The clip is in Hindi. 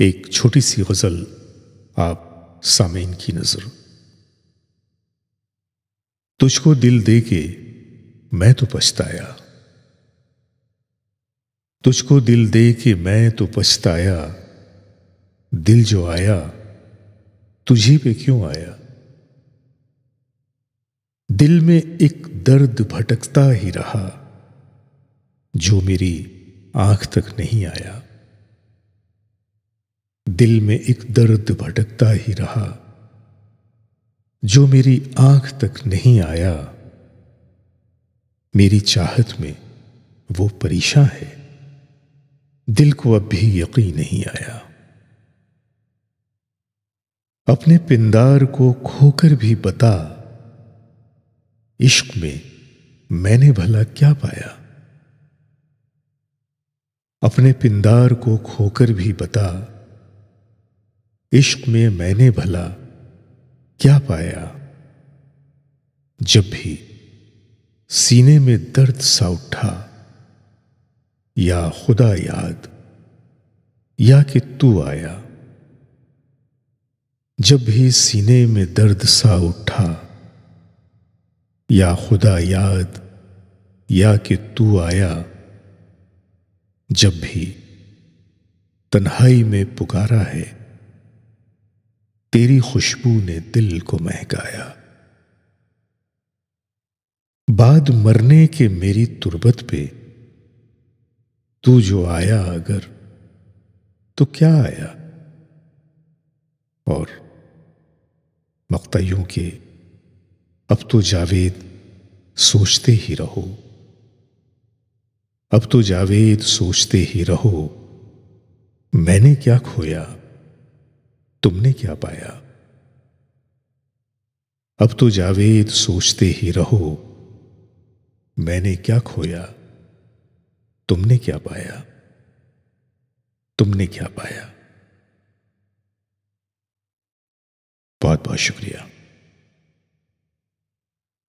एक छोटी सी गज़ल आप सामेन की नज़र। तुझको दिल दे के मैं तो पछताया। तुझको दिल दे के मैं तो पछताया। दिल जो आया, तुझी पे क्यों आया? दिल में एक दर्द भटकता ही रहा, जो मेरी आँख तक नहीं आया। दिल में एक दर्द भटकता ही रहा। जो मेरी आँख तक नहीं आया, मेरी चाहत में वो परेशान है। दिल को अब भी यकीन नहीं आया। अपने पिंदार को खोकर भी बता, इश्क में मैंने भला क्या पाया? अपने पिंदार को खोकर भी बता इश्क में मैंने भला क्या पाया? जब भी सीने में दर्द सा उठा, या खुदा याद, या कि तू आया। जब भी सीने में दर्द सा उठा, या खुदा याद, या कि तू आया। जब भी तन्हाई में पुकारा है तेरी खुशबू ने दिल को महकाया। बाद मरने के मेरी तुरबत पे तू जो आया अगर तो क्या आया? और मकतयों के, अब तो जावेद सोचते ही रहो। अब तो जावेद सोचते ही रहो, मैंने क्या खोया? तुमने क्या पाया? अब तो जावेद सोचते ही रहो, मैंने क्या खोया? तुमने क्या पाया? तुमने क्या पाया? बहुत बहुत शुक्रिया।